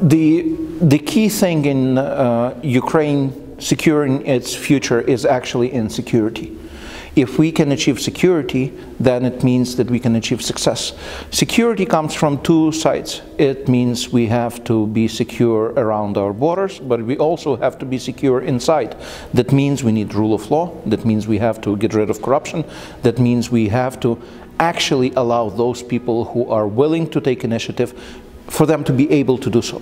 the, the key thing in uh, Ukraine securing its future is actually in security. If we can achieve security, then it means that we can achieve success. Security comes from two sides. It means we have to be secure around our borders, but we also have to be secure inside. That means we need rule of law. That means we have to get rid of corruption. That means we have to actually allow those people who are willing to take initiative for them to be able to do so.